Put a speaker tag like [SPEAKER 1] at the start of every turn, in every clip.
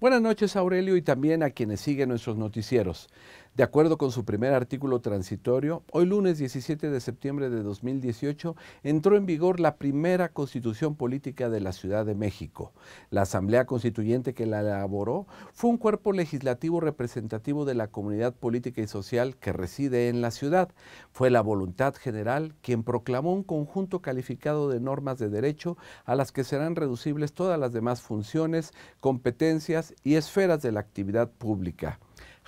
[SPEAKER 1] Buenas noches Aurelio y también a quienes siguen nuestros noticieros. De acuerdo con su primer artículo transitorio, hoy lunes 17 de septiembre de 2018 entró en vigor la primera constitución política de la Ciudad de México. La Asamblea Constituyente que la elaboró fue un cuerpo legislativo representativo de la comunidad política y social que reside en la ciudad. Fue la voluntad general quien proclamó un conjunto calificado de normas de derecho a las que serán reducibles todas las demás funciones, competencias y esferas de la actividad pública.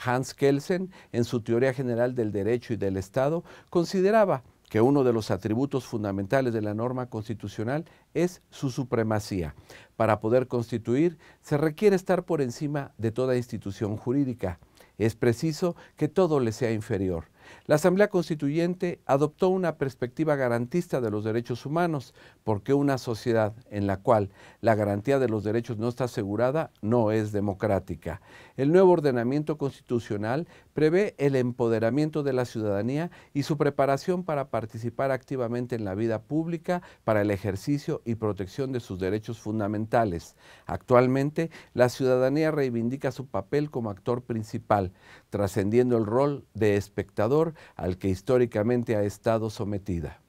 [SPEAKER 1] Hans Kelsen, en su Teoría General del Derecho y del Estado, consideraba que uno de los atributos fundamentales de la norma constitucional es su supremacía. Para poder constituir se requiere estar por encima de toda institución jurídica. Es preciso que todo le sea inferior. La Asamblea Constituyente adoptó una perspectiva garantista de los derechos humanos, porque una sociedad en la cual la garantía de los derechos no está asegurada no es democrática. El nuevo ordenamiento constitucional prevé el empoderamiento de la ciudadanía y su preparación para participar activamente en la vida pública para el ejercicio y protección de sus derechos fundamentales. Actualmente, la ciudadanía reivindica su papel como actor principal, trascendiendo el rol de espectador al que históricamente ha estado sometida.